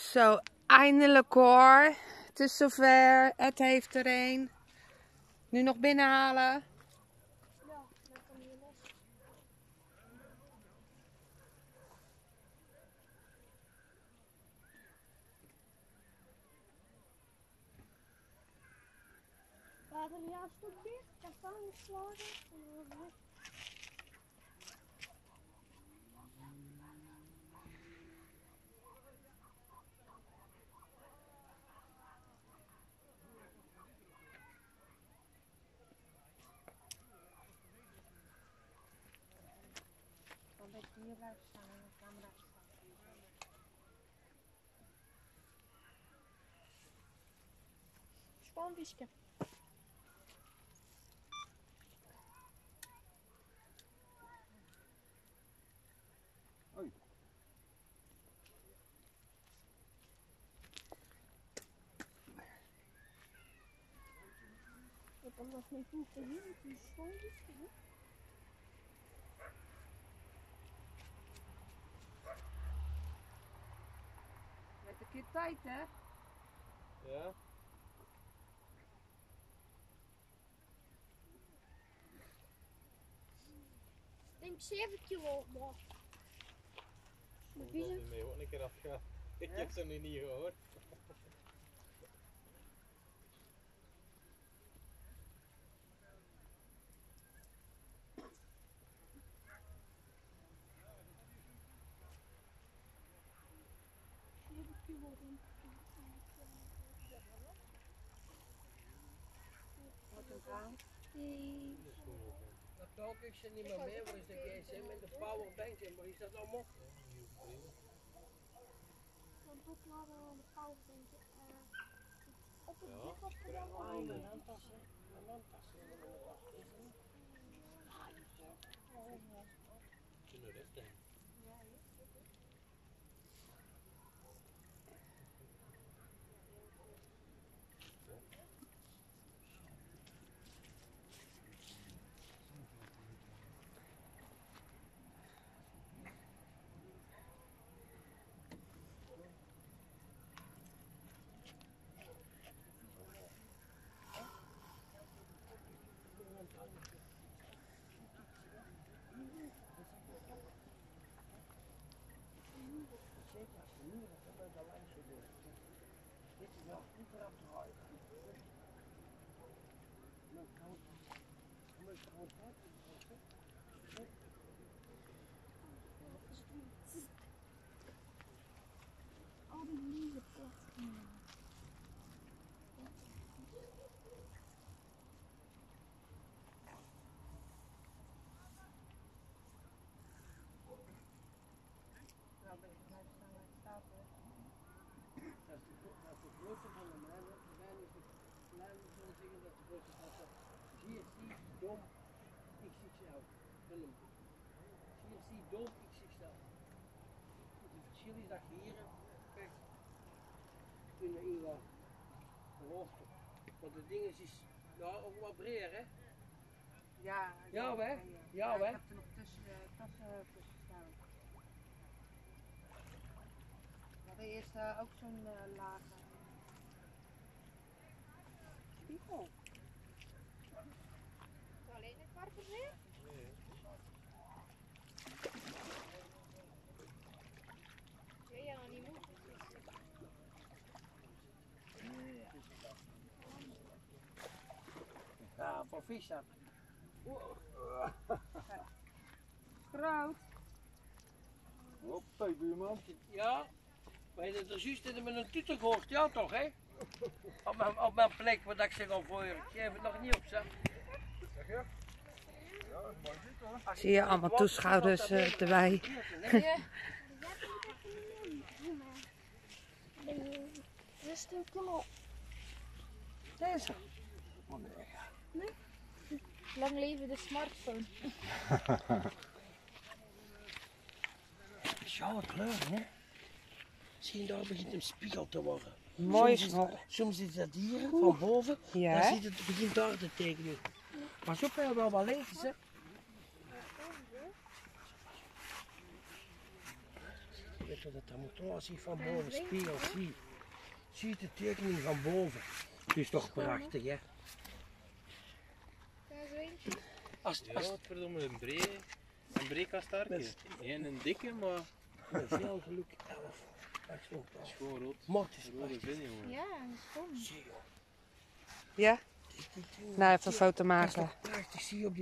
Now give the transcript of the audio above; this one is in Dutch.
Zo, eindelijk hoor. Het is zover. Het heeft er een. Nu nog binnenhalen. Kan hem ja een stuk dicht, daar staan we slagen. En dan wordt het weg. Dan ben je hier blijven staan en de camera Spanviesje. Ik heb nog niet goed gezien, het is spanviesje. hè? Met een keer tijd, hè? Ja? Ik denk 7 kilo, biezen. is mee ook een keer afgegaan. Ik heb ze nu niet gehoord. Dat talk ik ze niet meer mee, waar is de gsm en de powerbank in, waar is dat allemaal? Want dat laden we aan de eh, op het Oh, gedaan. mijn. Mijn handtassen. Is wel goed eraf te houden. Dan kan dan moet je gewoon kijken. Al die lieven plat. Nou ben je blijven staan waar je staat, hoor. Dat is de, gro- grootte van de mijn. hè. Mijn is de mijn wil zeggen dat de grootte van de GSC Dom XXL. Film. GSC Dom XXL. Het verschil is dat je hier, kijk, kunnen ingaan. Hoogte. Want het ding is, is ja, ook wat breder hè. Ja, Ja, hè? ja. Ja, ik hè? heb er nog tussen, eh, tassen tussen staan. We hadden eerst eh, ook zo'n eh, lage spiegel. Alleen een karper weer? Ja, ja, niet moe. Ja, voor vis dat. Groot. Hoppa, buurman. Ja, je hebt er juist met een tutor gehoord, ja toch hè? Op mijn, op mijn plek, wat ik zeg al voor je. Ik geef het nog niet op, zeg. Zie je allemaal toeschouwers eh, erbij. Kilo. Deze. Lang leven de smartphone. Ja, wat kleuren hè? Zie je, daar begint een spiegel te worden. Mooi soms is, soms is dat hier, van boven. Ja, Dan ziet het, begint daar te tekenen. Maar zo kan je wel wat lezen, hè? weet je dat de motor zie van boven spiegelt, zie. Zie de tekening van boven. Het is toch prachtig, hè? Als, Ja, als wat verdomme, een bree. Een breekastartje. Met- Geen een dikke, maar met veel geluk 11. Het is gewoon rood. Is. Ja, dat is je, Ja? Nou, even een foto maken. zie op.